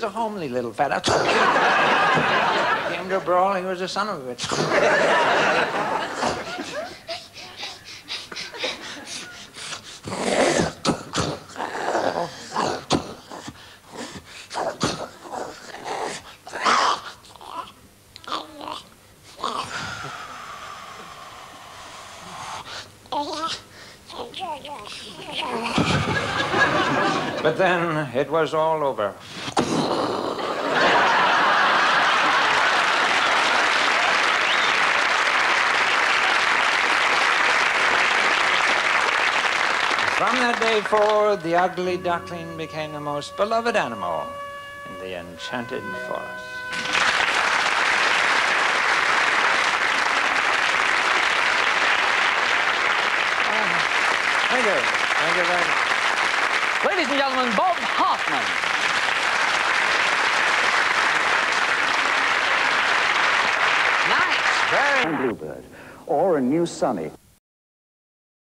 homely little fella. Came to a brawl, he was a son of a bitch. But then it was all over. From that day forward, the ugly duckling became the most beloved animal in the enchanted forest. Ah, thank you. Thank you very much. Ladies and gentlemen, Bob Hoffman. Nice. Very Bluebird, or a new Sunny.